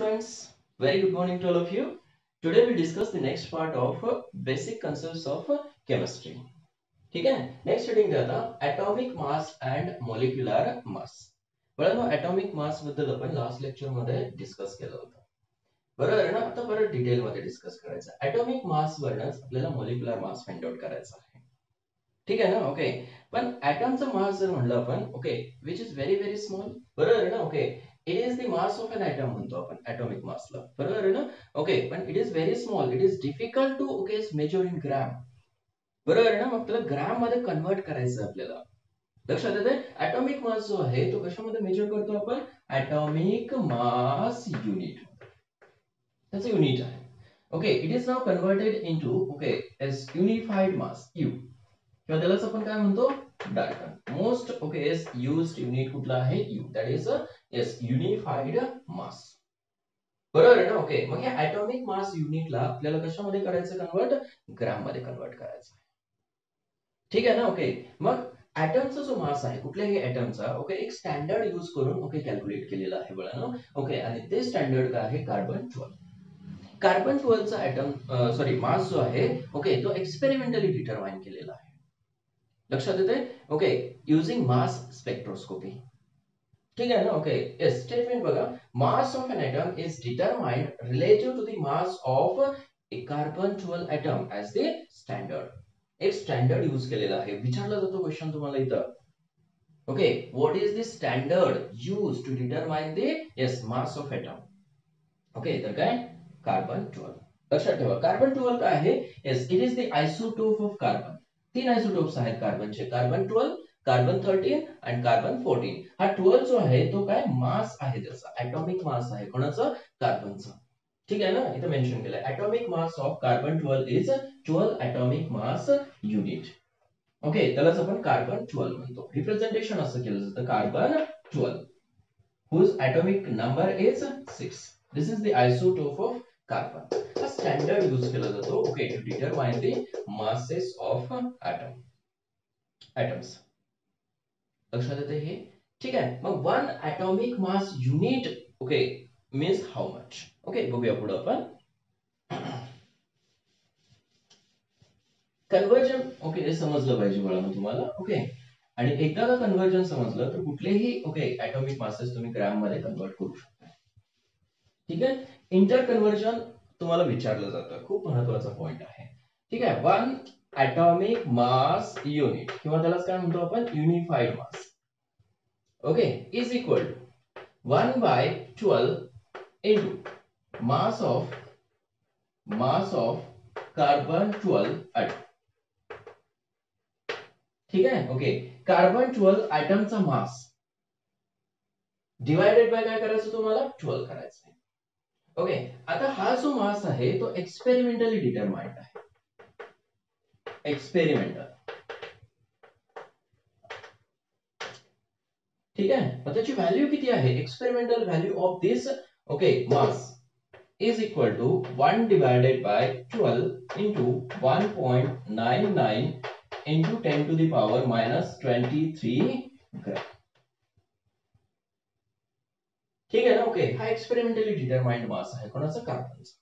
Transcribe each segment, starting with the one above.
students, very good morning to all of you. Today we discuss the next part of uh, basic concepts of uh, chemistry. ठीक आहे next heading आता atomic mass and molecular mass. बघा atomic mass बद्दल आपण last लेक्चरमध्ये discuss केलं होतं बरोबर आहे ना आता परत डिटेल मध्ये डिस्कस करायचं atomic mass वरनच आपल्याला molecular mass फाइंड आउट करायचा आहे ठीक आहे ना ओके पण ॲटमचं मास जर म्हणलं आपण okay which is very very small बरोबर आहे ना okay it is the mass of an atom म्हणतो आपण ॲटॉमिक मासला बरोबर आहे ना? ओके पण it is very small it is difficult to okay measure in gram बरोबर आहे ना? मग त्याला ग्रॅममध्ये कन्वर्ट करायचं आपल्याला. लक्षात येते ॲटॉमिक मास जो आहे तो कशामध्ये मेजर करतो आपण? ॲटॉमिक मास युनिट त्याचं युनिट आहे. Okay it is now converted into okay as unified mass u किंवा त्यालाच आपण काय म्हणतो? Dalton most okay as used unit कुठला आहे? U that is yes unified mass बरोबर आहे ना? ओके मग या ऍटॉमिक मास युनिटला आपल्याला कशामध्ये करायचं कन्वर्ट ग्राममध्ये कन्वर्ट करायचं. ठीक आहे ना? ओके मग ऍटमचा जो मास आहे कुठल्याही ऍटमचा ओके एक स्टँडर्ड यूज करून ओके कॅल्क्युलेट केलेला आहे बघा ना? ओके आणि ते स्टँडर्ड काय आहे? कार्बन ट्वेल्व कार्बन ट्वेल्वचा ऍटम सॉरी मास जो आहे ओके तो एक्सपेरिमेंटली डिटरमाइन केलेला आहे. लक्षात येते ओके युझिंग मास स्पेक्ट्रोस्कोपी ठीक आहे ना? ओके येस स्टेटमेंट बघा. Mass of an atom is determined relative to the mass of a carbon twelve atom as the standard एक स्टँडर्ड यूज केलेला आहे. विचारला जातो क्वेश्चन तुम्हाला इथं. Okay what is the standard use to determine the yes mass of atom okay तर काय? Carbon twelve लक्षात ठेवा. कार्बन ट्वेल्व काय आहे? Yes it is the isotope of carbon तीन आयसोटोप्स आहेत कार्बनचे कार्बन ट्वेल्व कार्बन थर्टीन आणि कार्बन फोर्टीन हा ट्वेल्व जो आहे तो काय? मास आहे त्याचा. ऍटॉमिक मास आहे. कोणाचं? कार्बनचा ठीक आहे ना? इथं मेन्शन केलं atomic mass of carbon twelve is twelve atomic mass unit okay त्यालाच आपण कार्बन ट्वेल्व म्हणतो. रिप्रेझेंटेशन असं केलं जातं. Carbon twelve whose atomic number is six this is the isotope of carbon हा स्टँडर्ड यूज केला जातो. Okay to determine the masses of atom. Atoms. लक्षात येते हे. ठीक आहे? मग one atomic mass unit okay means how much okay बघूया पुढे आपण. कन्वर्जन ओके हे समजलं पाहिजे मला तुम्हाला ओके आणि एकदा का कन्वर्जन समजलं तर कुठलेही ओके ॲटॉमिक मासेस तुम्ही ग्रॅममध्ये कन्वर्ट करू शकता. ठीक आहे? इंटर कन्वर्जन तुम्हाला विचारलं जातं. खूप महत्त्वाचा पॉइंट आहे. ठीक आहे? वन ॲटॉमिक मास युनिट किंवा त्याला काय म्हणतो आपण? Unified mass okay is equal to one by twelve into mass of mass of carbon twelve atom ठीक आहे? ओके कार्बन ट्वेल्व ॲटमचा मास डिवायडेड बाय काय करायचं तुम्हाला? ट्वेल्व करायचं आहे. ओके आता हा जो मास आहे तो एक्सपेरिमेंटली डिटरमाइंड आहे. एक्सपेरिमेंटल ठीक आहे? मग त्याची व्हॅल्यू किती आहे? Experimental value of this okay mass is equal to one divided by twelve into one point nine nine into ten to the power minus twenty three gram ठीक आहे ना? ओके हा एक्सपेरिमेंटली डिटरमाइंड मास आहे. कोणाचा? कार्बनचा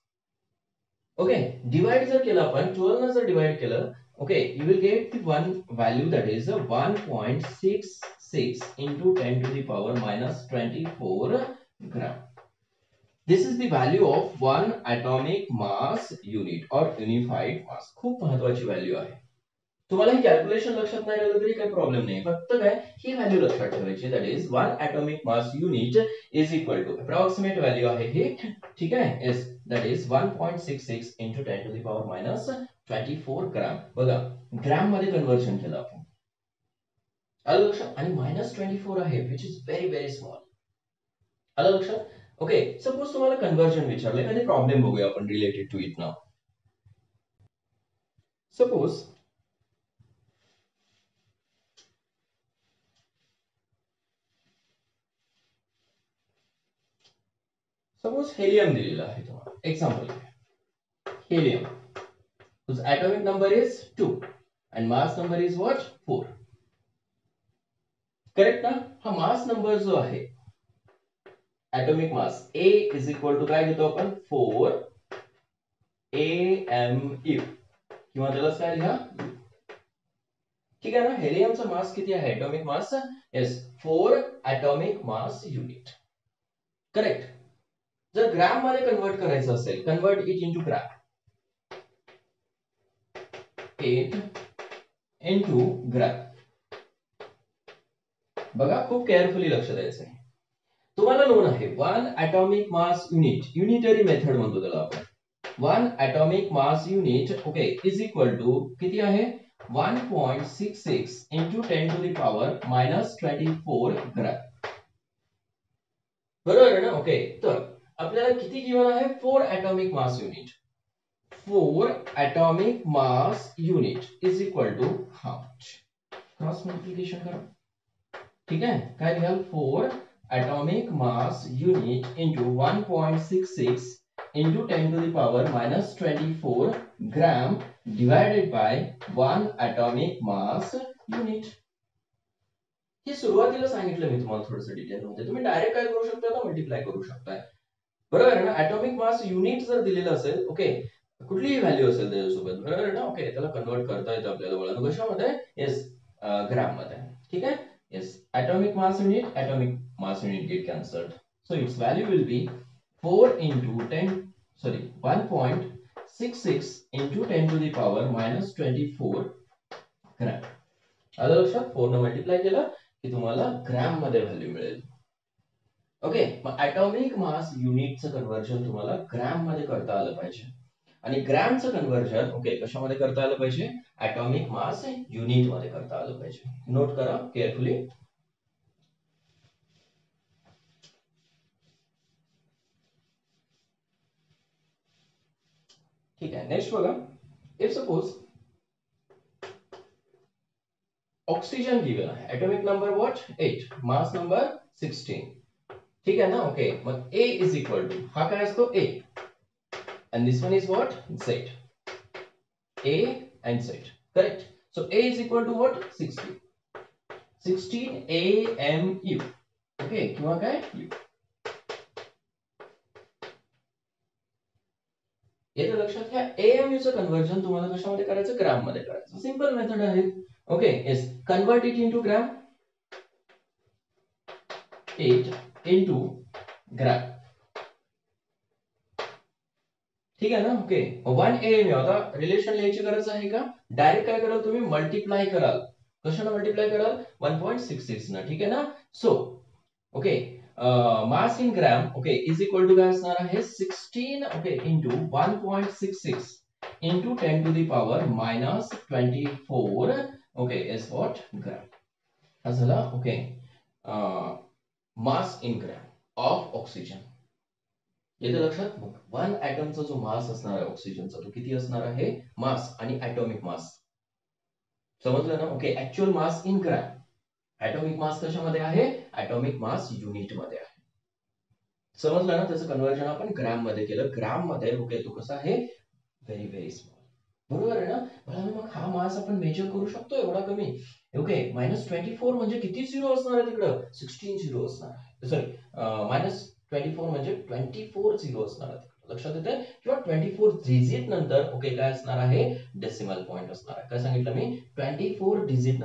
okay divide जर केलं आपण twelve जर डिवाइड केलं okay you will get the one value that is a 1.66 into 10 to the power minus 24 gram this is the value of one atomic mass unit or unified mass खूप महत्वाची value आहे तुम्हाला हे calculation लक्षात नाही राहिलं तरी काही प्रॉब्लेम नाही. फक्त काय? ही व्हॅल्यू लक्षात ठेवायची. That is one atomic mass unit is equal to approximate value आहे हे. ठीक आहे? Yes that is one point six six into ten to the power minus twenty four gram बघा ग्रॅममध्ये कन्व्हर्जन केलं आपण. आलं लक्षात? आणि मायनस ट्वेंटी फोर आहे which is very very small आलं लक्षात? ओके सपोज तुम्हाला कन्व्हर्जन विचारलं एखादी प्रॉब्लेम बघूया आपण related to it now suppose suppose helium दिलेलं आहे तुम्हाला example helium whose atomic number is 2 and mass number is what? 4 correct ना हा मास नंबर जो आहे atomic mass A is equal to काय घेतो आपण? फोर ए एम यू किंवा त्याला काय लिहा? ठीक आहे ना? हेलियमचा मास किती आहे? Atomic mass yes four atomic mass unit correct जर ग्रॅम मध्ये कन्वर्ट करायचं convert it into gram it into gram बघा, खूप केअरफुली लक्ष द्यायचं आहे. तुम्हाला नोन आहे one atomic mass unit unitary method म्हणतो त्याला आपण. One atomic mass unit okay is equal to किती आहे? 1.66 into 10 to the power minus 24 gram बरोबर आहे ना? ओके तर आपल्याला किती गिवन आहे? Four atomic mass unit four atomic mass unit is equal to half cross multiplication करा. ठीक आहे? काय लिहाल? Four atomic mass unit into 1.66 into 10 to the power minus 24 gram divided by 1 atomic mass unit. हे सुरुवातीला सांगितलं मी तुम्हाला थोडंसं डिटेल मध्ये. तुम्ही डायरेक्ट काय करू शकता तर मल्टिप्लाय करू शकताय. बरोबर आहे ना? ऍटॉमिक मास युनिट जर दिलेलं असेल ओके कुठलीही व्हॅल्यू असेल त्याच्यासोबत बरोबर आहे ना? ओके त्याला कन्वर्ट करता येतं आपल्याला वळण कशामध्ये येस ग्राममध्ये. ठीक आहे? Yes, atomic mass unit, atomic mass unit get cancelled. So its value will be 4 into 10, sorry, 1.66 into 10 to the power minus 24 gram आलं लक्षात? फोर न मल्टिप्लाय केलं की तुम्हाला ग्रॅममध्ये व्हॅल्यू मिळेल. ओके मग ऍटॉमिक मास युनिटचं कन्व्हर्जन तुम्हाला ग्रॅममध्ये करता आलं पाहिजे. आणि ग्रॅमचं कन्व्हर्जन ओके कशामध्ये करता आलं पाहिजे? ऍटॉमिक मास युनिटमध्ये करता आलं पाहिजे. नोट करा केअरफुली ठीक आहे नेक्स्ट बघा. इफ सपोज ऑक्सिजन गिवन आहे. Atomic number what eight mass number sixteen ठीक आहे ना? ओके मग ए इज इक्वल टू हा काय असतो? A and this one is what is A and a correct so A is equal to what to what? 16 16 amu okay? किंवा काय? You येतं लक्षात घ्या. एएमयू चं कन्वर्जन तुम्हाला कशामध्ये करायचं? ग्राममध्ये करायचं सिंपल मेथड आहे. Okay yes convert it into gram eight into gram ठीक आहे ना? ओके वन एम आता रिलेशन लिहायची गरज आहे का? डायरेक्ट काय कराल तुम्ही? मल्टिप्लाय कराल. कशाने मल्टिप्लाय कराल? वन पॉईंट सिक्स सिक्स ना. ठीक आहे ना? So okay mass in gram okay is equal to काय असणार आहे? Sixteen okay into one point six six into ten to the power minus twenty four okay is what gram झाला? Okay mass in gram of oxygen. येतं लक्षात? One ऍटमचा जो मास असणार आहे ऑक्सिजनचा तो किती असणार आहे? मास आणि ऍटॉमिक मास. समजलं ना? Okay actual mass in gram atomic mass कशामध्ये आहे? ऍटॉमिक मास युनिटमध्ये आहे. समजलं ना? त्याचं कन्वर्जन आपण ग्रॅममध्ये केलं. ग्रॅममध्ये ओके तो कसा आहे? व्हेरी व्हेरी स्मॉल बरोबर आहे ना? मला मग हा मास आपण मेजर करू शकतो एवढा कमी? ओके मायनस ट्वेंटी फोर म्हणजे किती झिरो असणार आहे तिकडं? सिक्स्टीन झिरो असणार सॉरी मायनस ट्वेंटी फोर म्हणजे ट्वेंटी फोर झिरो असणार आहे म्हणजे लक्षात येते किंवा ट्वेंटी फोर डिजिट नंतर ओके काय असणार आहे? डेसिमल पॉईंट असणार आहे. काय सांगितलं मी? ट्वेंटी फोर डिजिट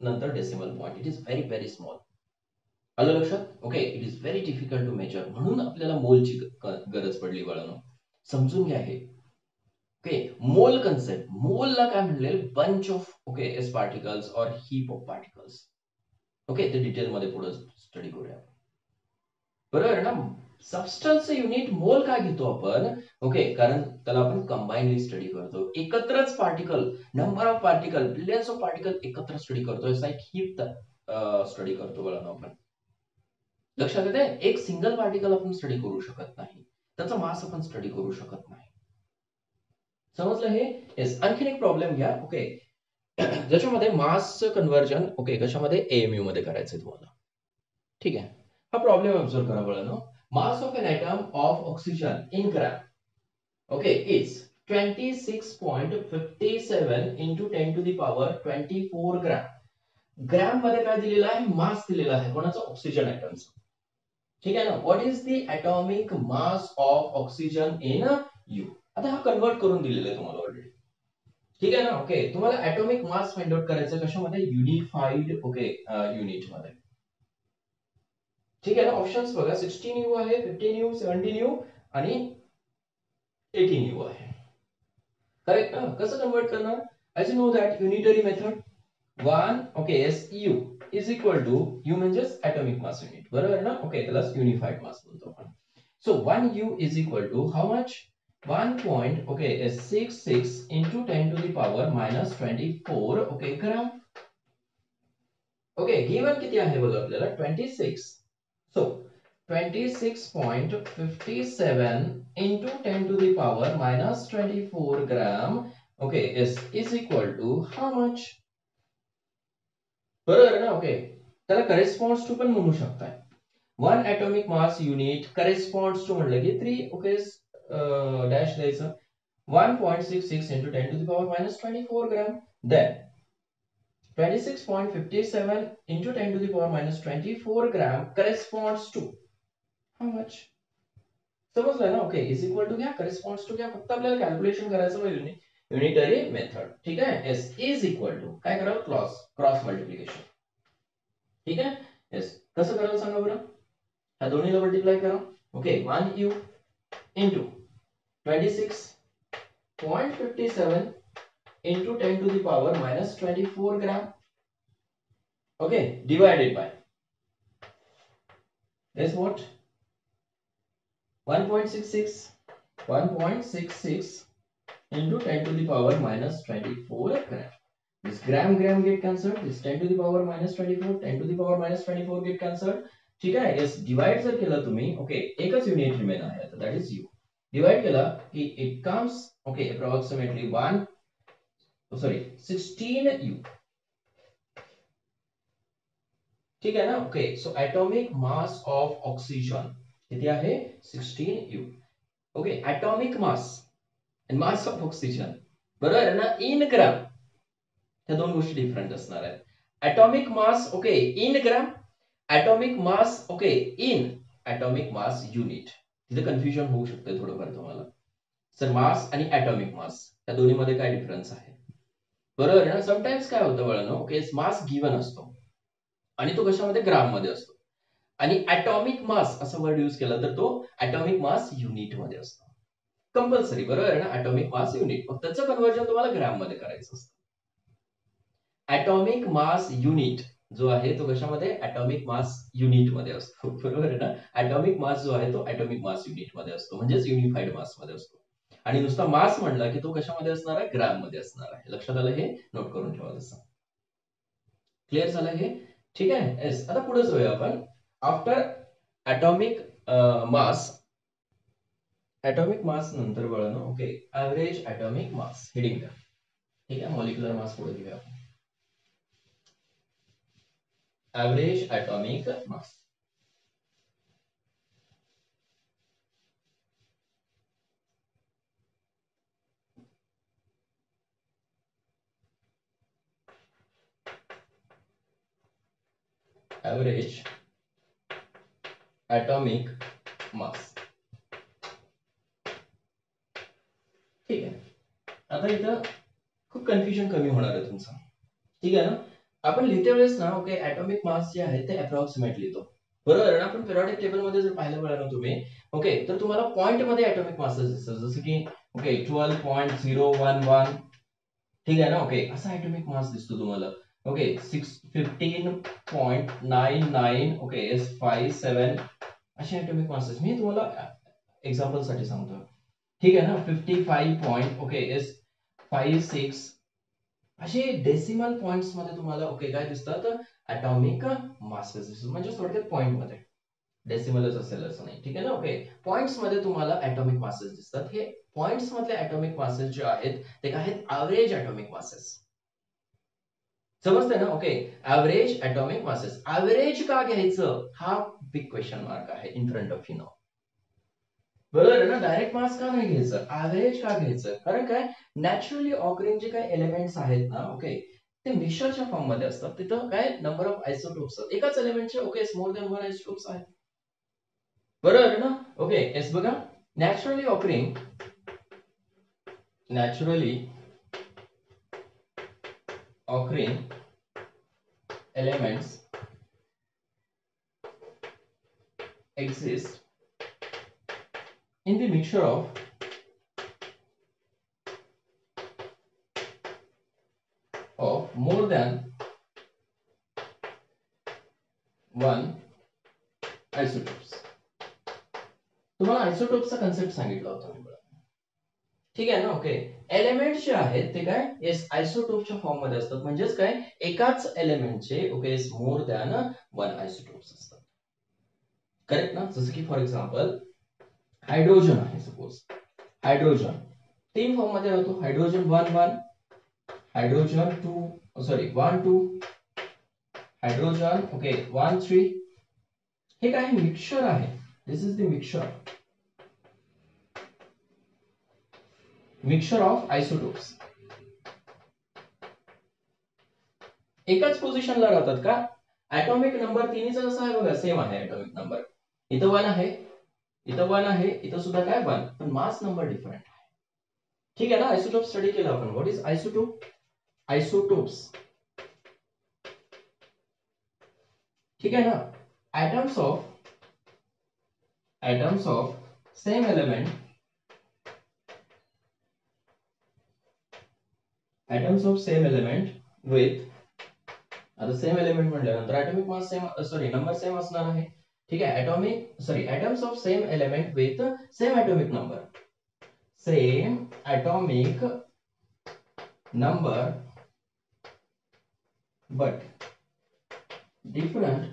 नंतर decimal point it is very very small आलं लक्षात? Okay it is very difficult to measure म्हणून आपल्याला मोलची गरज पडली वळण समजून घ्या हे. ओके मोल कन्सेप्ट मोलला काय म्हणले bunch of okay as particles or heap of particles okay ते डिटेल मध्ये पुढे स्टडी करूया. बरोबर ना? सबस्टन्स युनिट मोल का घेतो आपण? ओके कारण त्याला आपण कंबाईनली स्टडी करतो. एकत्रच particle number of particle billions of particle एकत्र स्टडी करतो. असा एक हिप स्टडी करतो बघा आपण. लक्षात येते एक सिंगल पार्टिकल आपण स्टडी करू शकत नाही. त्याचा मास आपण स्टडी करू शकत नाही. समजलं हे येस आणखीन एक प्रॉब्लेम घ्या. ओके ज्याच्यामध्ये मास कन्वर्जन ओके कशामध्ये एएमयू मध्ये करायचंय तुम्हाला. ठीक आहे? हा प्रॉब्लेम ऑब्झर्व करा बळानो mass of an atom of oxygen in gram okay is 26.57 into 10 to the power 24 gram ग्रॅममध्ये काय दिलेलं आहे? मास दिलेला आहे. कोणाचा? ऑक्सिजन आयटमचा ठीक आहे ना? What is the atomic mass of oxygen in u आता हा कन्वर्ट करून दिलेला आहे तुम्हाला ऑलरेडी ठीक आहे ना? ओके तुम्हाला ऍटोमिक मास फाइंड आउट करायचं कशामध्ये? युनिफाईड ओके युनिटमध्ये. ठीक आहे ना? ऑप्शन्स बघा. सिक्स्टीन यू आहे फिफ्टीन यू सेव्हन्टीन यू आणि एटीन यू आहे. करेक्ट ना? कसं कन्वर्ट करणार? As you know that unitary method one okay S U is equal to U म्हणजेच ॲटॉमिक मास युनिट बरोबर ना? ओके त्याला युनिफाईड मास बोलतो आपण. So one u is equal to how much 1 point okay is 66 into 10 to the power minus 24 okay gram okay given किती आहे बघा आपल्याला 26 so 26.57 into 10 to the power minus 24 gram okay is is equal to how much बरोबर ना okay त्याला corresponds to पण म्हणू शकताय one atomic mass unit corresponds to म्हटलं की थ्री ओके डॅश द्यायचं one point six six into ten to the power minus twenty four gram then twenty six point fifty seven into ten to the power minus twenty four gram corresponds to how much समजलं ना? Okay is equal to घ्या corresponds to घ्या फक्त आपल्याला calculation करायचं पाहिजे unitary method ठीक आहे एस इज इक्वल टू काय कराल क्रॉस क्रॉस मल्टिप्लिकेशन ठीक आहे येस कसं कराल सांगा बरं? ह्या दोन्हीला मल्टिप्लाय करा okay one u into 26.57 into 10 to the power minus 24 gram. Okay, divided by. Guess what? 1.66. 1.66 into 10 to the power minus 24 gram. This gram gram get cancelled. This 10 to the power minus 24, 10 to the power minus 24 get cancelled. ठीक आहे yes divide जर केलं तुम्ही okay एकच unit remain आहे आता that is you divide केला की it comes okay approximately one sorry sixteen u ठीक आहे ना? Okay so atomic mass of oxygen किती आहे? Sixteen u okay atomic mass mass of oxygen बरोबर आहे ना? इन ग्राम ह्या दोन गोष्टी डिफरंट असणार आहेत. Atomic mass okay in gram atomic mass okay in atomic mass unit तिथे कन्फ्युजन होऊ शकते थोडंफार तुम्हाला. सर मास आणि ॲटॉमिक मास या दोन्हीमध्ये काय डिफरन्स आहे? बरोबर ना समटाईम्स काय होतं वळणं ओके मास गिवन असतो. आणि तो कशामध्ये? ग्राममध्ये असतो. आणि ॲटॉमिक मास असं वर्ड यूज केला तर तो ॲटॉमिक मास युनिटमध्ये असतो. कंपल्सरी बरोबर आहे ना ॲटॉमिक मास युनिट मग त्याचं कन्वर्जन तुम्हाला ग्राममध्ये करायचं असतं. ॲटॉमिक मास युनिट जो आहे तो कशामध्ये? ॲटॉमिक मास युनिटमध्ये असतो. बरोबर आहे ना? ॲटॉमिक मास जो आहे तो ॲटॉमिक मास युनिटमध्ये असतो. म्हणजेच युनिफाईड मासमध्ये असतो. आणि नुसता मास म्हणला की तो कशामध्ये असणार आहे? ग्राममध्ये असणार आहे. लक्षात आलं हे? नोट करून ठेवा जसं. क्लिअर झालं हे? ठीक आहे? येस आता पुढे जाऊया आपण. After atomic mass atomic mass नंतर वळण. Okay average atomic mass heading द्या ठीक आहे? मॉलिक्युलर मास पुढे घेऊया आपण. Average atomic mass. Average atomic mass. ठीक आहे आता इथं खूप कन्फ्युजन कमी होणार आहे तुमचं ठीक आहे ना आपण लिहिते वेळेस ना ओके ऍटॉमिक मास जे आहे ते अप्रॉक्सिमेट लिहितो. बरोबर ना? आपण पिरियडिक टेबलमध्ये जर पाहिलं मिळालं तुम्ही ओके तर तुम्हाला पॉईंटमध्ये ऍटॉमिक मासेस दिसतात. जसं की okay twelve point zero one one ठीक आहे ना? ओके असा ऍटॉमिक मास दिसतो तुम्हाला. Okay six fifteen point nine nine okay S five seven असे ऍटॉमिक मासेस मी तुम्हाला एक्झाम्पलसाठी सांगतो ठीक आहे ना? Fifty five point okay S five six असे डेसिमल पॉइंट्समध्ये तुम्हाला ओके काय दिसतात ॲटॉमिक मासेस दिसतात म्हणजे थोडक्यात पॉइंटमध्ये. डेसिमलच असेल असं नाही. ठीक आहे ना? ओके पॉइंट्समध्ये तुम्हाला ॲटॉमिक मासेस दिसतात. हे पॉइंट्स मधले ॲटॉमिक मासेस जे आहेत ते काय आहेत? ॲव्हरेज ॲटॉमिक मासेस समजते ना? Okay average atomic masses average का घ्यायचं? हा बिग क्वेश्चन मार्क आहे in front of you know बरोबर आहे ना? डायरेक्ट मास का नाही घ्यायचं? ऍव्हरेज का घ्यायचं? कारण काय? नॅचरली ऑकरिंग जे काय एलिमेंट्स आहेत ना ओके ते मिक्सरच्या फॉर्ममध्ये असतात. तिथं काय? नंबर ऑफ आयसोटोप्स एकाच एलिमेंटचे okay more than one isotopes आहेत. बरोबर आहे ना? ओके एस बघा. Naturally occurring naturally occurring elements exist in the mixture of of more than one isotopes. तुम्हाला आयसोटोपचा कन्सेप्ट सांगितला होता मी ठीक आहे ना? ओके एलिमेंट जे आहेत ते काय? येस आयसोटोपच्या फॉर्ममध्ये असतात. म्हणजेच काय? एकाच एलिमेंटचे okay more than one isotopes असतात. करेक्ट ना? जसं की फॉर एक्झाम्पल हायड्रोजन आहे सपोज हायड्रोजन. तीन फॉर्ममध्ये राहतो. Hydrogen one one hydrogen two sorry one two hydrogen okay one three हे काय मिक्सचर आहे. This is the mixture mixture of isotopes एकाच पोझिशनला राहतात का? ऍटॉमिक नंबर तिन्हीचा जसा आहे बघा सेम आहे ऍटॉमिक नंबर इथं वन आहे. इथं वन आहे इथं सुद्धा काय वन पण मास नंबर डिफरंट आहे. ठीक आहे ना? आयसोटोप स्टडी केला आपण. व्हॉट इज आयसोटोप आयसोटोप्स ठीक आहे ना? Atoms of atoms of same element atoms of same element with आता सेम एलिमेंट म्हटल्यानंतर atomic mass same sorry number same असणार आहे. ठीक आहे atomic sorry atoms of same element with same atomic number same atomic number but different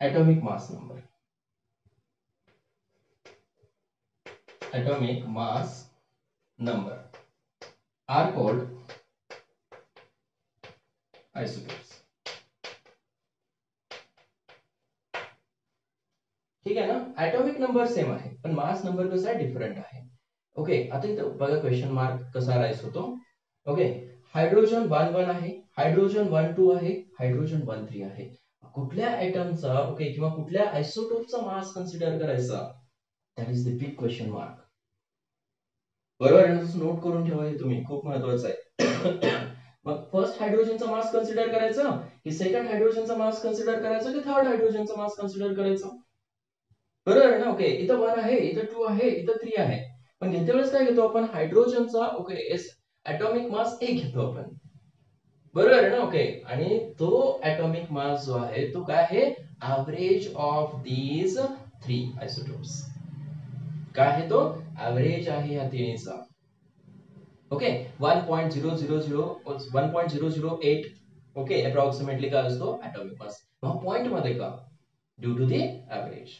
atomic mass number atomic mass number are called isotopes ठीक आहे ना atomic number same आहे पण mass number कसा आहे? डिफरंट आहे. ओके आता इथं बघा क्वेश्चन मार्क कसा राईस होतो. ओके हायड्रोजन वन वन आहे हायड्रोजन वन टू आहे हायड्रोजन वन थ्री आहे. कुठल्या आयटमचा ओके किंवा कुठल्या आयसोटोपचा मास कन्सिडर करायचा? That is the big question mark बरोबर नोट करून ठेवा हे तुम्ही. खूप महत्वाचं आहे. मग फर्स्ट हायड्रोजनचा मास कन्सिडर करायचं की सेकंड हायड्रोजनचा मास कन्सिडर करायचं की थर्ड हायड्रोजनचा मास कन्सिडर करायचं? बरोबर आहे ना? ओके इथं वन आहे इथं टू आहे इथं थ्री आहे. पण घेते वेळेस काय घेतो आपण? हायड्रोजनचा ओके एस ऍटॉमिक मास एक घेतो आपण. बरोबर आहे ना? ओके आणि तो ऍटॉमिक मास जो आहे तो काय आहे? Average of these three isotopes काय आहे तो? ऍव्हरेज आहे या तिन्हीचा. Okay one point zero zero zero one point zero zero eight okay approximately काय असतो? ॲटॉमिक मास पॉईंटमध्ये का? ड्यू टू दी ऍव्हरेज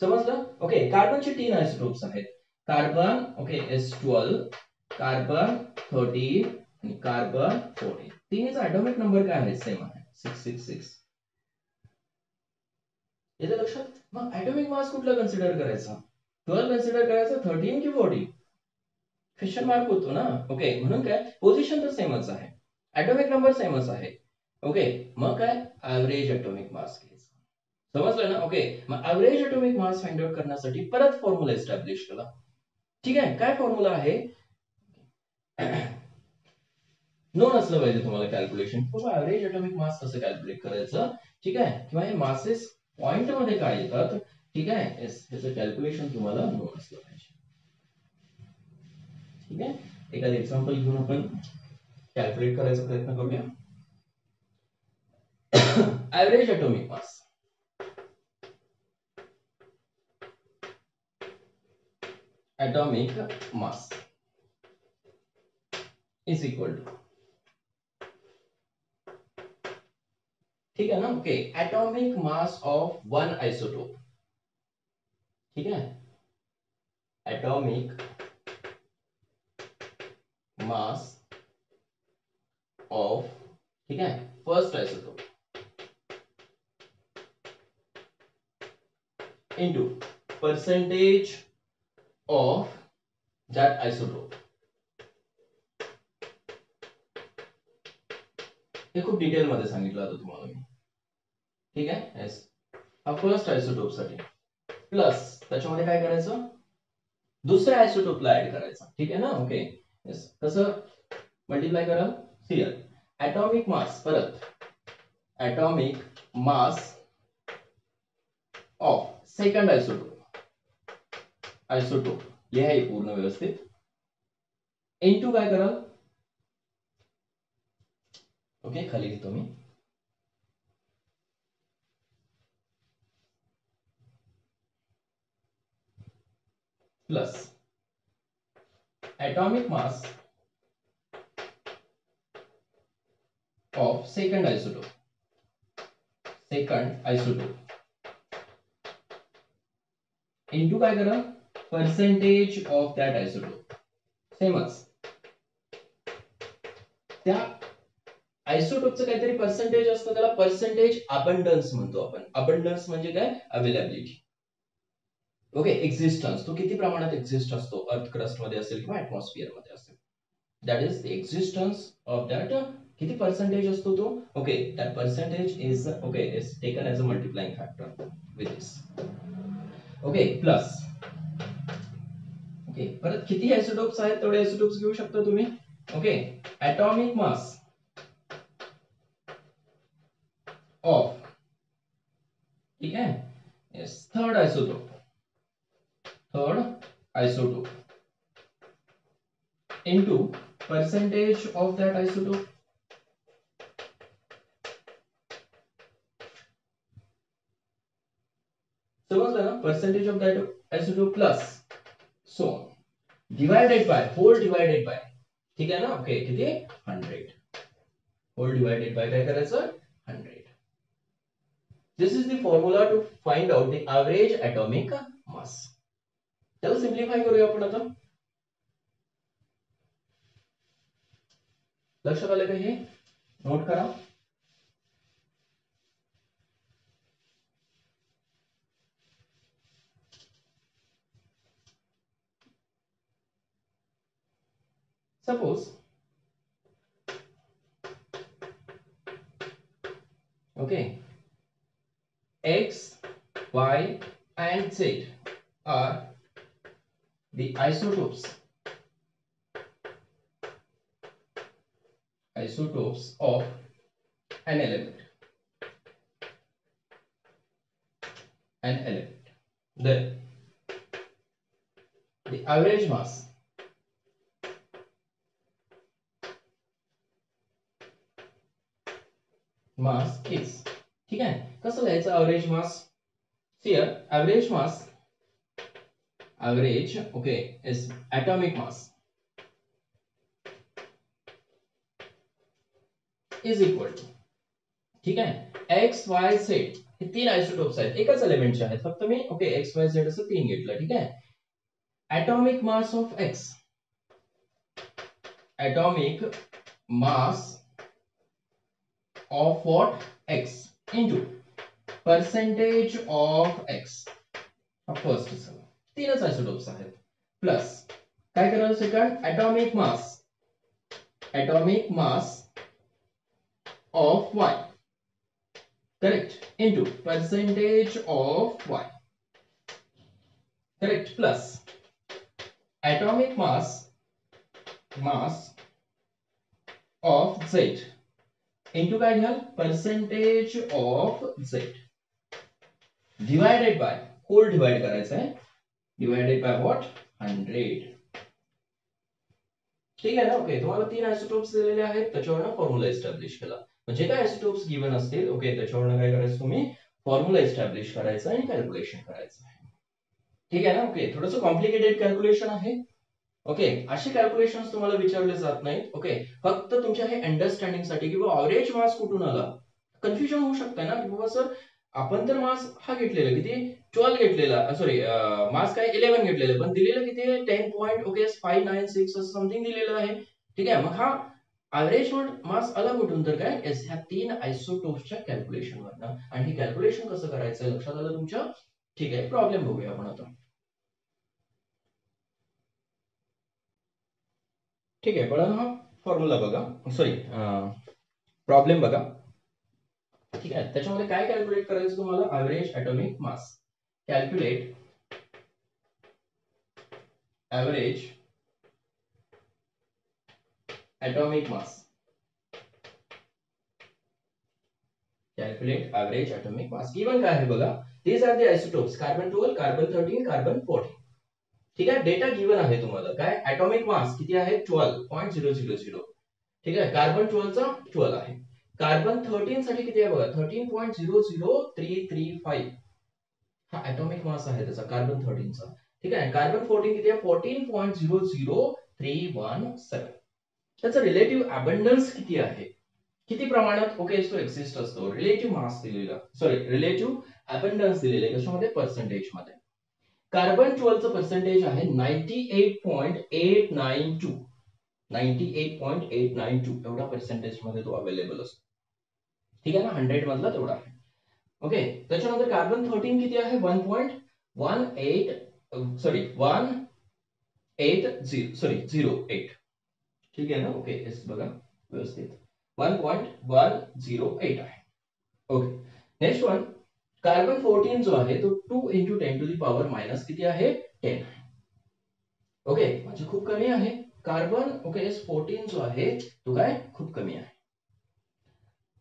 समजलं? ओके कार्बनचे तीन आयसोटोप्स आहेत. Carbon okay S twelve carbon thirteen आणि कार्बन फोर्टीन तिन्हीचा ऍटॉमिक नंबर काय आहे? सेम आहे. सिक्स सिक्स सिक्स येतं लक्षात? मग ऍटॉमिक मास कुठला कन्सिडर करायचा? ट्वेल्व कन्सिडर करायचा थर्टीन की फोर्टीन क्वेश्चन मार्क होतो ना? ओके म्हणून काय? पोझिशन तर सेमच आहे. ऍटॉमिक नंबर सेमच आहे. ओके मग काय? ऍव्हरेज ऍटॉमिक मास समजलं ना? ओके मग average atomic mass find out करण्यासाठी परत फॉर्म्युला एस्टॅब्लिश केला ठीक आहे? काय फॉर्म्युला आहे? नोन असलं पाहिजे तुम्हाला कॅल्क्युलेशन बाबा ऍव्हरेज ॲटॉमिक मास कसं कॅल्क्युलेट करायचं? ठीक आहे? किंवा हे मासेस पॉइंटमध्ये काय येतात? ठीक आहे? त्याचं कॅल्क्युलेशन तुम्हाला नोन असलं पाहिजे. ठीक आहे? एखादं एक्झाम्पल घेऊन आपण कॅल्क्युलेट करायचा प्रयत्न करूया. Average atomic mass atomic mass is equal to. ठीक है ना? Okay atomic mass of one isotope ठीक है? एटॉमिक मास ऑफ़ ठीक है? First isotope into. Percentage of that isotope. हे खूप डिटेलमध्ये सांगितलं होतं तुम्हाला मी. ठीक आहे? येस हा फर्स्ट आयसोटोपसाठी. प्लस त्याच्यामध्ये काय करायचं? दुसऱ्या आयसोटोपला ऍड करायचा. ठीक आहे ना? ओके येस कसं मल्टिप्लाय करा. सिअर ऍटॉमिक मास परत. Atomic mass of second isotope isotope लिहाय पूर्ण व्यवस्थित. एन टू काय कराल? ओके खाली घेतो मी. Plus atomic mass of second isotope second isotope into काय करा percentage of that isotope. सेमच त्या आयसोटोपचं काहीतरी पर्सेंटेज असतं त्याला पर्सेंटेज अबंडन्स म्हणतो आपण. अबंडन्स म्हणजे काय? अवेलेबिलिटी ओके एक्झिस्टन्स तो किती प्रमाणात एक्झिस्ट असतो? अर्थ क्रस्टमध्ये असेल किंवा ऍटमॉस्फिअरमध्ये असेल. That is the existence of that किती पर्सेंटेज असतो तो? Okay that percentage is okay is taken as a multiplying factor with this okay plus okay परत किती ऍसिडोप्स आहेत तेवढे ऍसिडोप्स घेऊ शकता तुम्ही. ओके ऍटॉमिक मास ऑफ ठीक आहे? Yes third isotope third isotope into percentage of that isotope समजलं ना percentage of that isotope plus divided by whole divided by ठीक आहे ना ओके किती 100 whole divided by काय करायचं 100 this is the formula to find out the average atomic mass त्याला simplify करूया आपण आता लक्षात आलं का हे नोट करा Suppose, okay, X, Y and Z are the isotopes. Isotopes of an element. An element. Then the average mass mass is. ठीक आहे कसं लिहायचं average mass? Here, average mass, average, okay, is atomic mass. Is equal to. ठीक आहे x Y Z हे तीन isotopes आहेत एकाच एलिमेंटचे आहेत फक्त मी ओके एक्स वाय झेड असं तीन घेतलं, ठीक आहे atomic mass of X atomic mass of what X into percentage of X first सगळं तीनच आयसोटोप्स आहेत प्लस काय करायला second atomic mass atomic mass of Y correct into percentage of Y correct plus atomic mass mass of z. into काय घ्याल percentage of z. Divided by whole divide करायचं आहे. Divided by what hundred ठीक आहे ना? Okay तुम्हाला तीन isotopes दिलेले आहेत. त्याच्यावरनं फॉर्म्युला एस्टॅब्लिश केला. म्हणजे काय आयसोटोप्स गिवन असतील? ओके त्याच्यावरनं काय करायचं तुम्ही? फॉर्म्युला एस्टॅब्लिश करायचं आणि कॅल्क्युलेशन करायचं ठीक आहे ना? ओके थोडस कॉम्प्लिकेटेड कॅल्क्युलेशन आहे. ओके असे कॅल्क्युलेशन तुम्हाला विचारले जात नाहीत. ओके फक्त तुमच्या हे अंडरस्टँडिंगसाठी किंवा ऑव्हरेज मार्क्स कुठून आला? कन्फ्युजन होऊ शकतं ना? की बाबा सर आपण तर मास हा घेतलेला किती? ट्वेल्व घेतलेला सॉरी मास काय? इलेव्हन घेतलेला पण दिलेलं किती ten point okay five nine six असं समथिंग दिलेलं आहे. ठीक आहे? मग हा ऍव्हरेज मास आला कुठून तर काय? एस ह्या तीन आयसोटोपच्या कॅल्क्युलेशन वरनं. आणि हे कॅल्क्युलेशन कसं करायचं? लक्षात आलं तुमच्या? ठीक आहे प्रॉब्लेम बघूया आपण आता. ठीक आहे पण हा फॉर्म्युला बघा. सॉरी प्रॉब्लेम बघा. ठीक आहे त्याच्यामध्ये काय कॅल्क्युलेट करायचं तुम्हाला? Average atomic mass calculate average atomic mass calculate average atomic mass even काय आहे बघा? These are the isotopes carbon twelve carbon thirteen carbon fourteen ठीक आहे? डेटा गिवन आहे तुम्हाला. काय? ऍटॉमिक मास किती आहे? Twelve point zero zero zero ठीक आहे? कार्बन ट्वेल्वचा ट्वेल्व आहे. कार्बन थर्टीन साठी किती आहे बघा? Thirteen point zero zero three three five हा ऍटॉमिक मास आहे त्याचा. कार्बन थर्टीनचा ठीक आहे? कार्बन फोर्टीन किती आहे? Fourteen point zero zero three one seven त्याचा रिलेटिव्ह अबंडन्स किती आहे? किती प्रमाणात? ओके तो एक्झिस्ट असतो. रिलेटिव्ह मास दिलेला. सॉरी रिलेटिव्ह अबंडन्स दिलेला कशामध्ये? पर्सेंटेजमध्ये. कार्बन ट्वेल्वचं पर्सेंटेज आहे 98.892 98.892 एवढा पर्सेंटेजमध्ये तो अवेलेबल असतो. ठीक आहे ना? हंड्रेड मधला तेवढा. आहे ओके त्याच्यानंतर कार्बन 13 किती आहे? 1.18 सॉरी 180 सॉरी 08 ठीक आहे ना? ओके एस बघा. व्यवस्थित. One point one zero eight आहे. Okay next one carbon fourteen जो आहे तो two into ten to the power minus किती आहे? टेन आहे ओके म्हणजे खूप कमी आहे. कार्बन ओके एस फोर्टीन जो आहे तो काय? खूप कमी आहे.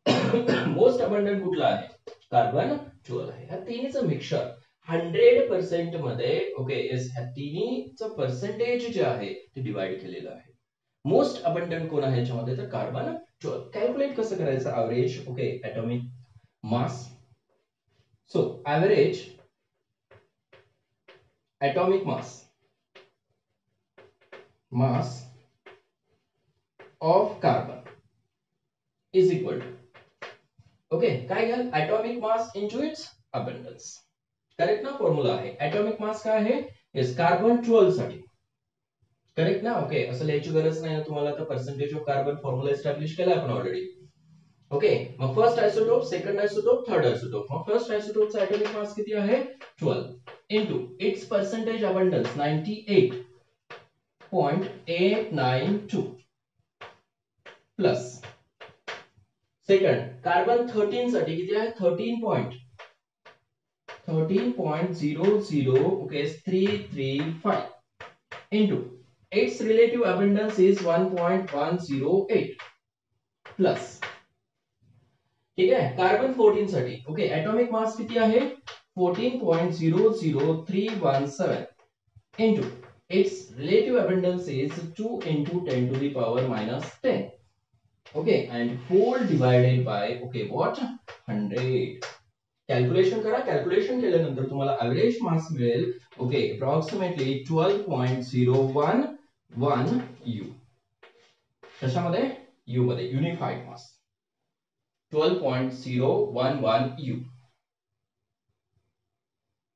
मोस्ट अबंडंट कुठला आहे? कार्बन ट्वेल्व आहे. ह्या तिन्हीचं मिक्सर हंड्रेड पर्सेंटमध्ये ओके एस ह्या तिन्हीचं पर्सेंटेज जे आहे ते डिवाइड केलेलं आहे. मोस्ट अबंडंट कोण आहे याच्यामध्ये? तर कार्बन ट्वेल्व कॅल्क्युलेट कसं करायचं? Average okay atomic mass so average atomic mass mass of carbon is equal to okay काय घ्याल? Atomic mass into its abundance correct ना फॉर्म्युला आहे. ॲटॉमिक मास काय आहे? येस कार्बन ट्वेल्वसाठी. करेक्ट ना? ओके असं लिहायची गरज नाही ना तुम्हाला. तर percentage of carbon formula establish केला आपण ऑलरेडी ओके मग first isotope second isotope third isotope मग फर्स्ट आयसोटोपचा ॲटॉमिक मास किती आहे? 12 into its percentage abundance 98.892 plus second carbon 13 साठी किती आहे? 13 पॉइंट 13.00 ओके 335 into its relative abundance is 1.108 plus ठीक आहे? कार्बन फोर्टीन साठी. ओके ऍटॉमिक मास किती आहे? Fourteen point zero zero three one seven into its relative abundance is two into ten to the power minus ten okay and four divided by okay what hundred calculation करा. Calculation केल्यानंतर तुम्हाला average mass मिळेल. Okay approximately twelve point zero one one u कशामध्ये? U मध्ये. Unified mass twelve point zero one one u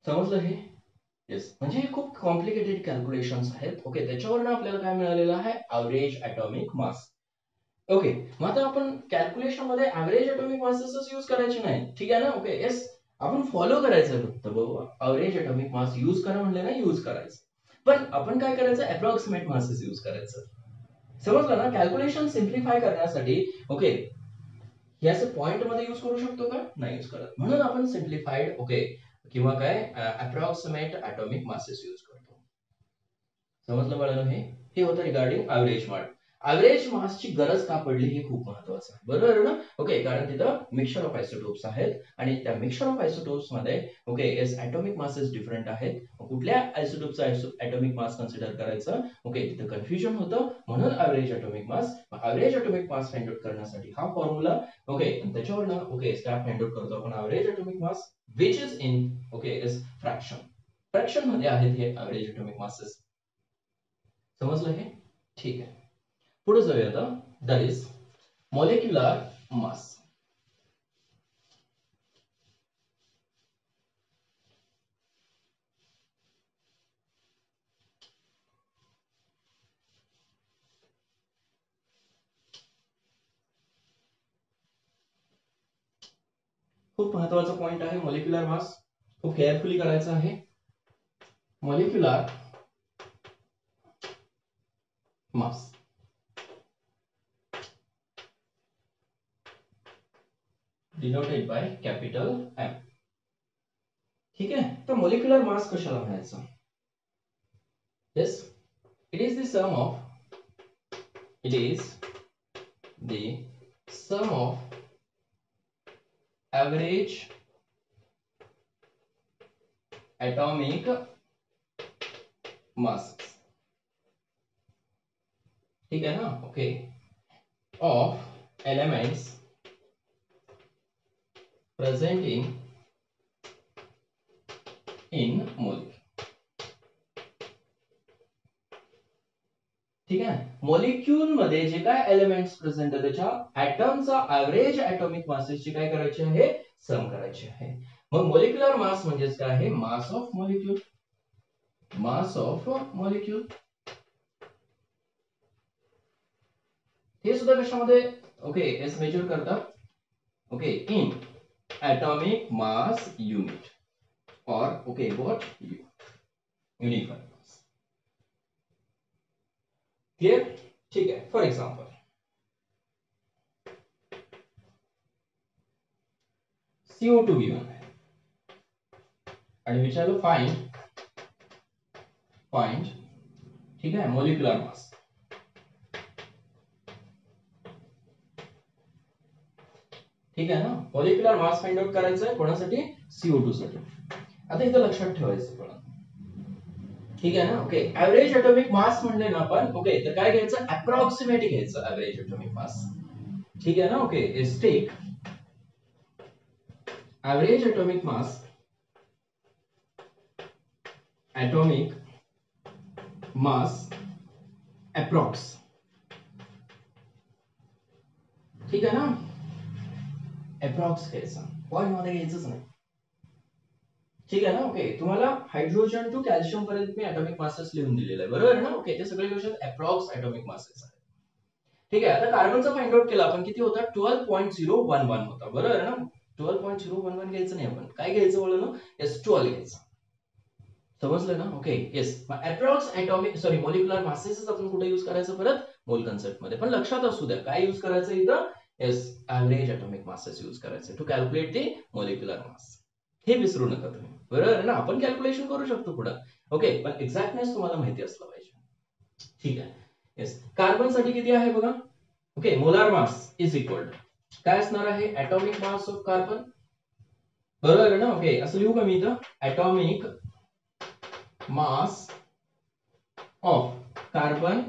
समजलं हे? Yes म्हणजे हे खूप कॉम्प्लिकेटेड कॅल्क्युलेशन आहेत. ओके त्याच्यावरनं आपल्याला काय मिळालेलं आहे? ऍव्हरेज ॲटॉमिक मास ओके मग आता आपण कॅल्क्युलेशनमध्ये ऍव्हरेज ॲटॉमिक मासेसच यूज करायचे नाही. ठीक आहे ना? ओके येस आपण फॉलो करायचं फक्त बाबा ऍव्हरेज ॲटॉमिक मास यूज करा म्हणले ना यूज करायचं. पण आपण काय करायचं? अप्रॉक्सिमेट मासेस यूज करायचं. समजलं ना? कॅल्क्युलेशन सिम्प्लिफाय करण्यासाठी ओके हे असं पॉइंटमध्ये यूज करू शकतो का? नाही यूज करत. म्हणून आपण सिम्प्लिफाईड ओके किंवा काय अप्रॉक्सिमेट ॲटॉमिक मासेस यूज करतो. समजलं बाळांनो हे? हे होतं रिगार्डिंग ऍव्हरेज मार्क ऍव्हरेज मासची गरज का पडली हे खूप महत्वाचं आहे. बरोबर ना? ओके कारण तिथं मिक्सर ऑफ आयसोटोप्स आहेत आणि त्या मिक्सर ऑफ आयसोटोप्समध्ये okay S atomic masses different आहेत. कुठल्या आयसोटोपचा ऍटॉमिक मास कन्सिडर करायचं? ओके तिथं कन्फ्युजन होतं. म्हणून average atomic mass average atomic mass find out करण्यासाठी हा फॉर्म्युला ओके त्याच्यावर ओके स्टॅप फाइंड आउट करतो आपण average atomic mass which is in okay is fraction फ्रॅक्शनमध्ये आहेत हे ऍव्हरेज ऍटॉमिक मासेस समजलं हे? ठीक आहे. पुढे जाऊया आता. दॅट इज मॉलिक्युलर मास खूप महत्त्वाचा पॉइंट आहे मॉलिक्युलर मास खूप केअरफुली करायचं आहे. Molecular mass denoted by capital M ठीक आहे तर मोलिक्युलर मास कशाला म्हणायचं yes it is the sum of it is the sum of average atomic masses. ठीक है ना? Okay of elements present in molecule ठीक आहे? मॉलिक्यूल मध्ये जे काय एलिमेंट्स प्रेझेंट आहे त्याच्या ऍटमचा ऍव्हरेज ऍटॉमिक मासेसची काय करायची आहे? सम करायची आहे. मग मॉलिक्युलर मास म्हणजेच काय आहे? Mass of molecule mass of molecule हे सुद्धा कशामध्ये? ओके एस मेजर करतात okay in atomic mass unit or okay what uniform mass clear ठीक है फॉर एग्जांपल CO2 गिवन आहे आणि विचारलं फाइंड फाइंड ठीक आहे मोलिक्युलर मास ठीक आहे ना? मॉलिक्युलर मास फाइंड आउट करायचं आहे कोणासाठी सीओ टू साठी. आता इथं लक्षात ठेवायचं पण. ठीक आहे ना? ओके ऍव्हरेज अटोमिक मास म्हणले ना आपण ओके तर काय घ्यायचं? अप्रॉक्सिमेट घ्यायचं ऍव्हरेज ऍटॉमिक मास ठीक आहे ना? Okay is take average atomic mass atomic mass approx ठीक आहे ना? अप्रॉक्स घ्यायचा पॉईंटमध्ये घ्यायचंच नाही. ठीक आहे ना? ओके तुम्हाला हायड्रोजन टू कॅल्शियम पर्यंत मी ऍटॉमिक मासेस लिहून दिलेलं आहे. बरोबर ना? ओके ते सगळे क्वेश्चन अप्रॉक्स ऍटॉमिक मासेस आहेत. ठीक आहे. आता कार्बनचा फाइंड आउट केला आपण. किती होता? Twelve point zero one one होता. बरोबर ना? Twelve point zero one one घ्यायचं नाही आपण. काय घ्यायचं बोललो ना एस ट्वेल्व घ्यायचं. समजलं ना? Okay yes approx atomic sorry molecular मासेसच आपण कुठे युज करायचं परत? मोल कन्सेप्टमध्ये. पण लक्षात असू द्या. काय युज करायचं इथं? As average atomic masses use करायचे to calculate the molecular mass हे विसरू नका तुम्ही. बरोबर ना? आपण कॅल्क्युलेशन करू शकतो पुढे. ओके पण एक्झॅक्टनेस तुम्हाला माहिती असलं पाहिजे. ठीक आहे. येस कार्बनसाठी किती आहे बघा? Okay molar mass is equal काय असणार आहे? ऍटॉमिक मास ऑफ कार्बन बरोबर ना? ओके असं लिहू का मी इथं? Atomic mass of carbon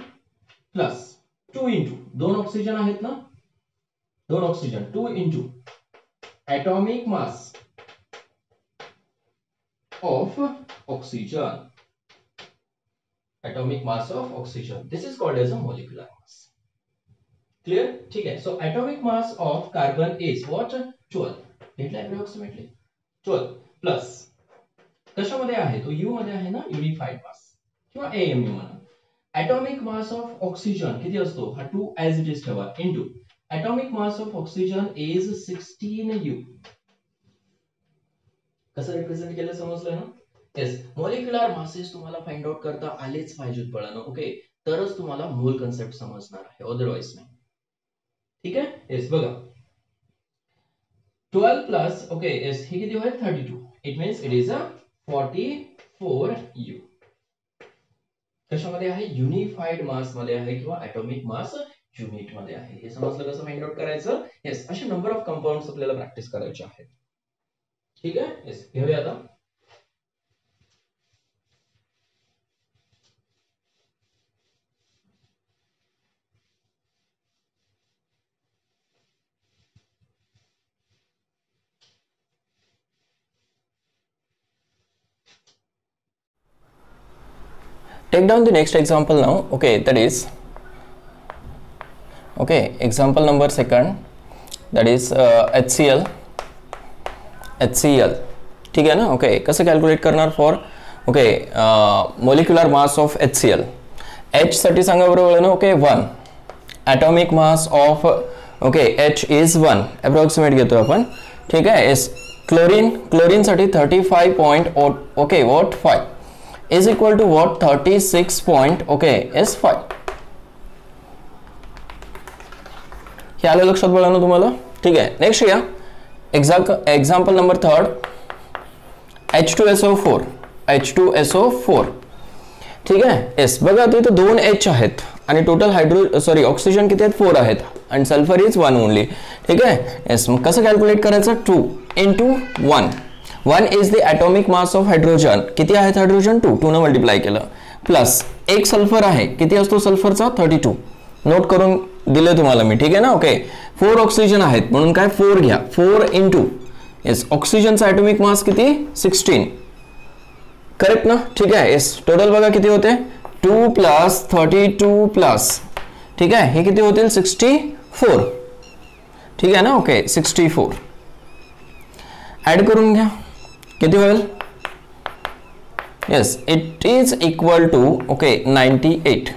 plus two into दोन ऑक्सिजन आहेत ना? दोन oxygen two into atomic mass of oxygen atomic mass of oxygen this is called as a molecular mass clear ठीक आहे so atomic mass of carbon is what 12 घेतला approximately 12 plus कशामध्ये आहे तो U मध्ये आहे ना युनिफाईड मास किंवा AMU म्हणा atomic mass of oxygen किती असतो हा 2 as it is ठेवा into atomic mass of oxygen is 16 U. कसं रिप्रेझेंट केलं समजलं ना? येस मॉलिक्युलर मासेस तुम्हाला फाइंड आउट करता आलेच पाहिजेत पळानं ओके तरच तुम्हाला मोल कन्सेप्ट समजणार आहे अदरवाइज नाही. ठीक आहे? येस बघा. ट्वेल्व प्लस ओके येस हे किती होईल? Thirty two it means it is a forty four u कशामध्ये आहे? युनिफाईड मासमध्ये आहे किंवा ऍटॉमिक मास युनिटमध्ये आहे. हे समजलं कसं? फाइंड आउट करायचं? येस असे नंबर ऑफ कंपाऊंड आपल्याला प्रॅक्टिस करायचे आहेत. ठीक आहे? येस घेऊया आता. Take down the next example now. Okay that is okay example number second that is uh, HCl HCl ठीक है ना? ओके कसं कॅल्क्युलेट करणार for okay molecular mass of H C L H साठी सांगा बरोबर ना? Okay one atomic mass of okay H is one approximate घेतो आपण ठीक आहे as chlorine क्लोरीनसाठी thirty five point okay what five is equal to what? 36 point okay s5 हे आलं लक्षात बघा ना तुम्हाला? ठीक आहे. नेक्स्ट या. Exact example number third H two S O four H two S O four ठीक आहे? येस बघा तिथे दोन एच आहेत आणि टोटल हायड्रो सॉरी ऑक्सिजन किती आहेत? फोर आहेत. आणि सल्फर इज वन ओनली ठीक आहे? येस मग कसं कॅल्क्युलेट करायचं? Two in two one one is the atomic mass of hydrogen किती आहेत हायड्रोजन टू टू न मल्टिप्लाय केलं. प्लस एक सल्फर आहे. किती असतो सल्फरचा थर्टी टू नोट करून दिले तुम्हाला मी ठीक आहे ना? ओके फोर ऑक्सिजन आहेत. म्हणून काय? फोर घ्या. फोर इन टू येस ऑक्सिजनचा ॲटॉमिक मास किती? सिक्स्टीन करेक्ट ना? ठीक आहे. येस टोटल बघा किती होते? Two plus thirty two plus ठीक आहे? हे किती होतील? सिक्स्टी फोर ठीक आहे ना? ओके सिक्स्टी फोर ॲड करून घ्या. किती होईल? Yes it is equal to okay ninety eight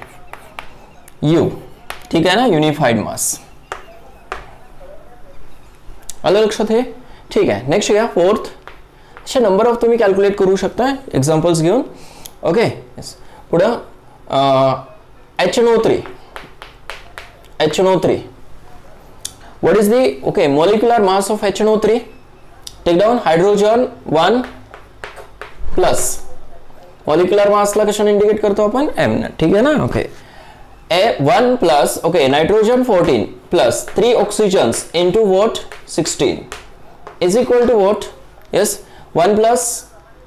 u ठीक आहे ना? युनिफाईड मास आलं लक्षात हे। ठीक आहे नेक्स्ट घ्या फोर्थ अशा नंबर ऑफ तुम्ही कॅल्क्युलेट करू शकता एक्झाम्पल्स घेऊन ओके येस पुढं H N O three H N O three what is the okay molecular mass of HNO3 take down hydrogen 1 plus. Molecular mass ला कशाने इंडिकेट करतो आपण? एम ठीक आहे ना? Okay A one plus okay nitrogen fourteen plus three oxygens into what sixteen is equal to what yes one plus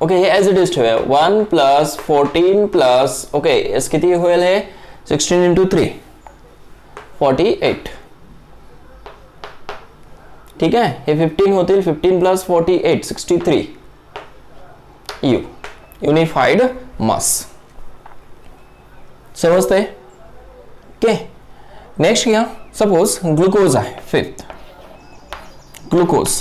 okay हे as it is ठेवूया one plus fourteen plus okay yes किती होईल हे? Sixteen into three forty eight ठीक आहे हे fifteen होतील fifteen plus forty eight sixty three u unified mass समजतंय ओके नेक्स्ट घ्या सपोज़ ग्लुकोज आहे फिफ्थ ग्लुकोज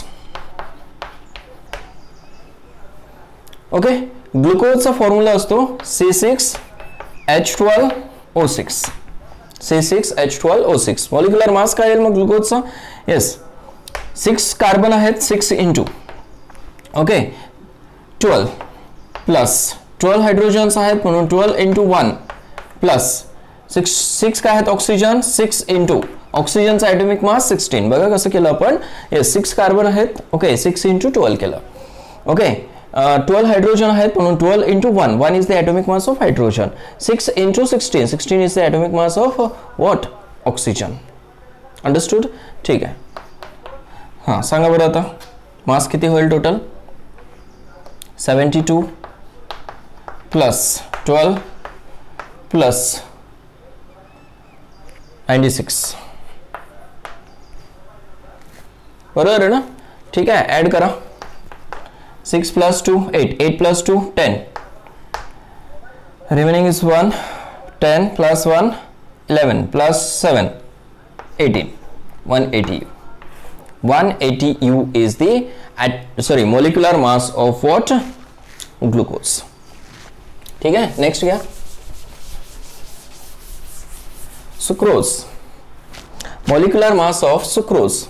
ओके ग्लुकोजचा फॉर्म्युला असतो C six H twelve O six C six H twelve O six molecular mass काय येईल मग ग्लुकोजचा six carbon आहेत six into okay twelve plus twelve hydrogens आहेत twelve into one plus six six काय आहेत ऑक्सिजन सिक्स इंटू ऑक्सिजनचा atomic mass sixteen बघा कसं सिक्स कार्बन आहेत. ओके सिक्स इंटू ट्वेल्व केलं. ओके ट्वेल्व आहेत म्हणून twelve into one one is the atomic mass of hydrogen six into sixteen sixteen is the atomic mass of what oxygen understood ठीक आहे. हाँ, सांगा बरं आता. मास किती होईल total seventy two plus twelve plus ninety six बरोबर आहे ना? ठीक आहे ॲड करा. Six plus two eight eight plus two ten remaining is one ten plus one eleven plus seven eighteen one eighty 180 U is the at sorry molecular mass of what glucose ठीक आहे? Next घ्या. Sucrose. Molecular mass of sucrose.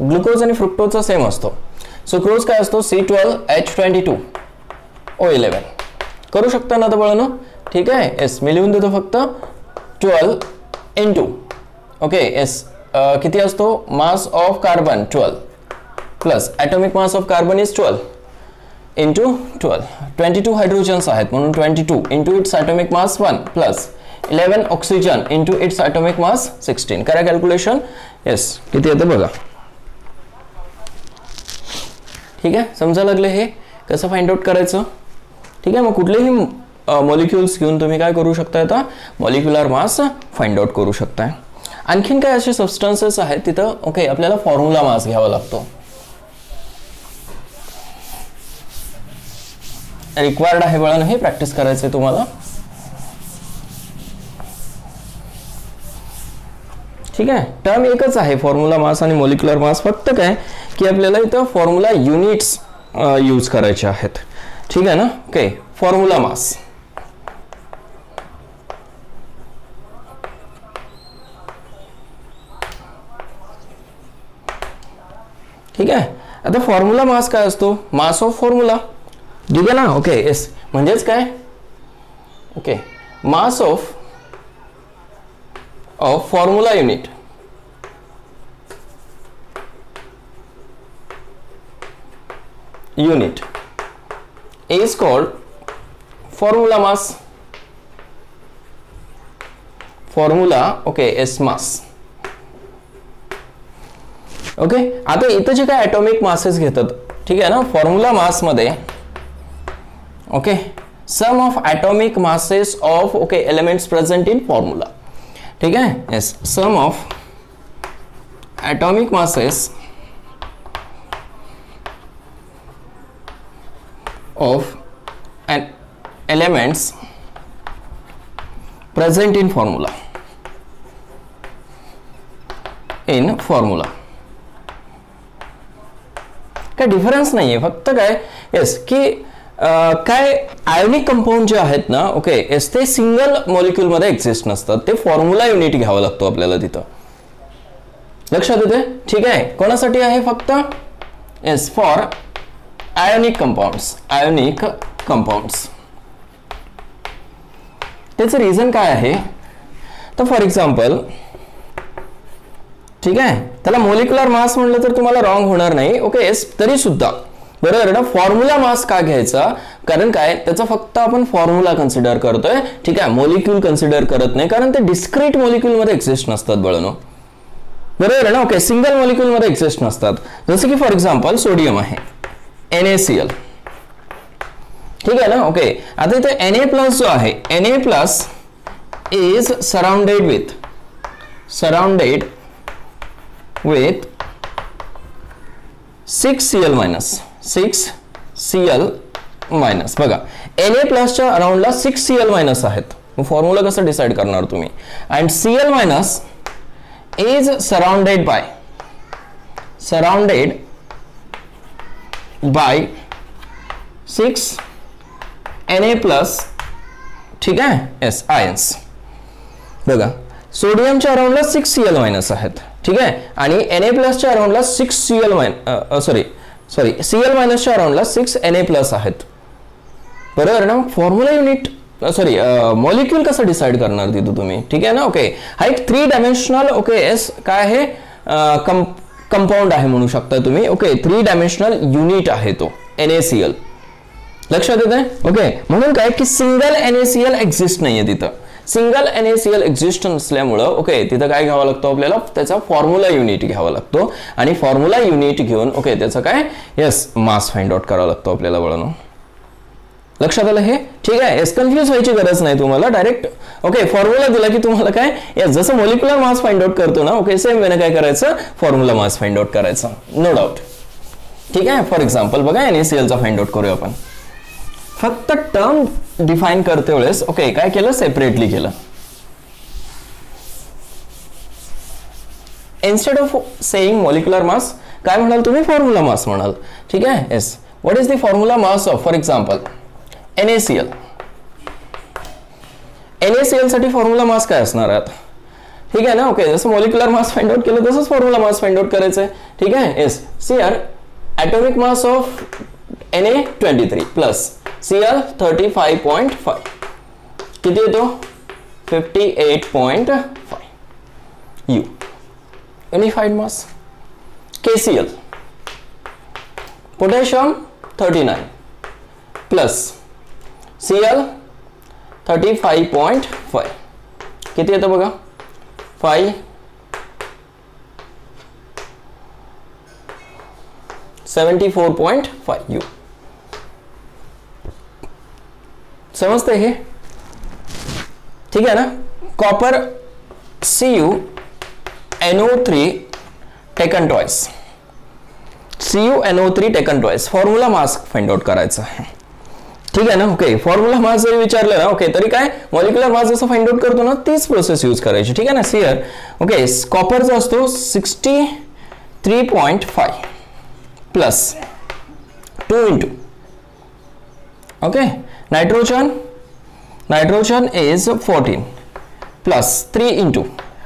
Glucose आणि फ्रुक्टोजचा same असतो. Sucrose काय असतो? C twelve H twenty two O eleven करू शकता ना तर बळनो? ठीक आहे? येस मी लिहून देतो फक्त. Twelve in two okay yes किती असतो? Mass of carbon twelve plus atomic mass of carbon is twelve into twelve twenty two hydrogens आहेत म्हणून twenty two into its atomic mass one plus eleven oxygen into its atomic mass sixteen करा calculation yes किती येतं बघा. ठीक आहे? समजा लागलं हे? कसं फाइंड आउट करायचं? ठीक आहे? मग कुठलेही मॉलिक्युल्स घेऊन तुम्ही काय करू शकता आता? मॉलिक्युलर मास फाइंड आउट करू शकताय. आणखीन काय असे सबस्टन्सेस आहेत तिथं? ओके आपल्याला फॉर्म्युला मास घ्यावा लागतो. रिक्वायर्ड आहे बळा हे प्रॅक्टिस करायचं आहे तुम्हाला. ठीक आहे? टर्म एकच आहे फॉर्म्युला मास आणि मॉलिक्युलर मास फक्त काय? की आपल्याला इथं फॉर्म्युला युनिट्स यूज करायचे आहेत. ठीक आहे ना? ओके फॉर्म्युला मास ठीक आहे? आता फॉर्म्युला मास काय असतो? मास ऑफ फॉर्म्युला ठीक आहे ना? ओके येस म्हणजेच काय? Okay mass of of formula unit unit is called formula mass. Formula okay as mass okay आता इथं जे काय ॲटॉमिक मासेस घेतात ठीक आहे ना? Formula मासमध्ये okay sum of atomic masses of okay elements present in formula ठीक आहे येस सम ऑफ ॲटॉमिक मासेस of an elements present in formula. In formula. काय डिफरन्स नाही आहे फक्त काय येस की काय आयोनिक कंपाऊंड जे आहेत ना ओके एस ते सिंगल मॉलिक्यूलमध्ये एक्झिस्ट नसतात. ते फॉर्म्युला युनिट घ्यावं लागतो आपल्याला तिथं. लक्षात येते ठीक आहे. कोणासाठी आहे फक्त? As for ionic compounds ionic compounds त्याचं रिझन काय आहे? तर फॉर एक्झाम्पल ठीक आहे. त्याला मोलिक्युलर मास म्हणलं तर तुम्हाला रॉंग होणार नाही. ओके एस तरी सुद्धा बरोबर ना? फॉर्म्युला मास का घ्यायचा? कारण काय? त्याचा फक्त आपण फॉर्म्युला कन्सिडर करतोय. ठीक आहे? मोलिक्यूल कन्सिडर करत नाही. कारण ते डिस्क्रीट मॉलिक्युलमध्ये एक्झिस्ट नसतात बळनो बरोबर आहे ना? ओके सिंगल मॉलिक्युलमध्ये एक्झिस्ट नसतात. जसं की फॉर एक्झाम्पल सोडियम आहे. NaCl ठीक आहे ना? ओके आता इथे Na प्लस जो आहे Na plus is surrounded with surrounded with six Cl minus six C L minus. बघा एन ए प्लसच्या अराउंडला सिक्स सी एल मायनस आहेत. मग फॉर्म्युला कसं डिसाईड करणार तुम्ही? And C L minus is surrounded by surrounded by six N A plus ठीक आहे? एस आयन्स बघा सोडियमच्या अराउंडला सिक्स सी एल मायनस आहेत. ठीक आहे? आणि एन ए प्लसच्या अराउंडला six C L minus sorry sorry C L मायनसच्या अराउंडला सिक्स एन ए प्लस आहेत. बरोबर ना फॉर्म्युला युनिट सॉरी मॉलिक्यूल कसं डिसाईड करणार तिथं तुम्ही? ठीक आहे ना? ओके हा एक थ्री डायमेन्शनल ओके एस काय आहे? कम कंपाऊंड आहे म्हणू शकता तुम्ही. ओके थ्री डायमेन्शनल युनिट आहे तो एन ए सी एल लक्षात येत आहे ओके म्हणून काय की single N A C L exist नाहीये तिथं. Single N A C L exist नसल्यामुळं ओके तिथं काय घ्यावं लागतो आपल्याला? त्याचा फॉर्म्युला युनिट घ्यावा लागतो. आणि फॉर्म्युला युनिट घेऊन ओके त्याचं काय? येस मास फाइंड आउट करावा लागतो आपल्याला वळणं. लक्षात आलं हे? ठीक आहे येस कन्फ्युज व्हायची गरज नाही तुम्हाला. डायरेक्ट ओके फॉर्म्युला दिला की तुम्हाला काय? येस जसं मोलिक्युलर मास फाइंड आउट करतो ना ओके सेम वेने काय करायचं? फॉर्म्युला मास फाइंड आउट करायचा. नो डाऊट ठीक आहे फॉर एक्झाम्पल बघा एन चा फाइंड आउट करूया आपण. फक्त टर्म डिफाईन करते वेळेस ओके काय केलं? सेपरेटली केलं. Instead of saying molecular mass काय म्हणाल तुम्ही? फॉर्म्युला मास म्हणाल. ठीक आहे? Yes what is the formula mass of for example N A C L N A C साठी फॉर्म्युला मास काय असणार आहेत ठीक आहे ना? ओके जसं मॉलिक्युलर मास फाइंड आउट केलं तसंच फॉर्म्युला मास फाइंड आउट करायचं आहे ठीक आहे? Yes C R atomic mass of N A twenty three plus C L thirty five point five किती येतो? Fifty eight point five u unified mass K C L potassium thirty nine plus C L thirty five point five किती येतं बघा? Five seventy four point five u समजतंय हे? ठीक आहे ना? Copper C U N O three taken twice C U N O three taken twice formula mass find out करायचं आहे. ठीक आहे ना? ओके फॉर्म्युला मास जरी विचारलं ना ओके तरी काय? मॉलिक्युलर मास जसं फाइंड आउट करतो ना तीच प्रोसेस यूज करायची. ठीक आहे ना? सिअर ओके कॉपरचा असतो sixty three point five plus two into okay nitrogen nitrogen is fourteen plus three into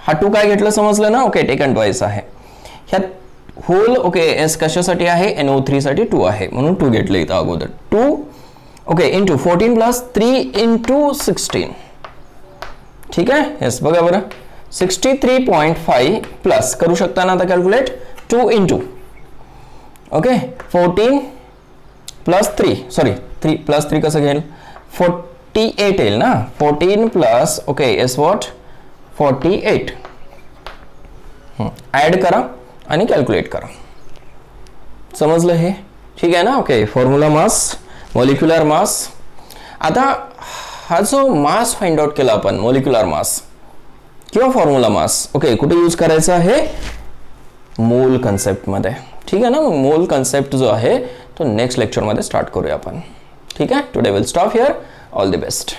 हा टू काय घेतलं समजलं ना? ओके टेकन ट्वाईस आहे. ह्यात होल ओके एस कशासाठी आहे? एन ओ थ्रीसाठी टू आहे. म्हणून टू घेतलं इथं अगोदर. Two okay into fourteen plus three into sixteen ठीक आहे? येस बघा बरं. Sixty three point five plus करू शकता ना आता calculate two into okay fourteen plus three sorry three plus three कसं घेईल? फोर्टी एट येईल ना? Fourteen plus okay yes what forty eight. Add करा आणि कॅल्क्युलेट करा. समजलं हे? ठीक आहे ना? Okay formula mass molecular mass आता हा जो मास फाइंड आउट केला आपण मॉलिक्युलर मास किंवा फॉर्म्युला मास ओके कुठे यूज करायचं आहे? मोल कन्सेप्टमध्ये ठीक आहे ना? मोल कन्सेप्ट जो आहे तो नेक्स्ट लेक्चरमध्ये स्टार्ट करूया आपण. ठीक आहे today will stop here all the best